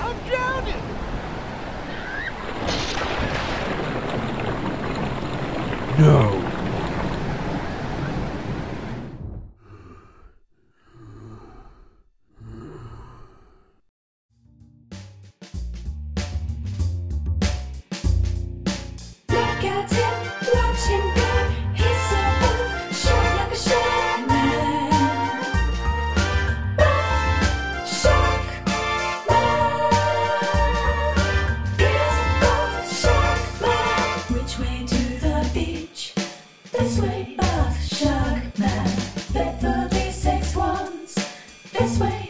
I'm drowning! No! This way, Bath Shark Man. Fit 36 wands. This way.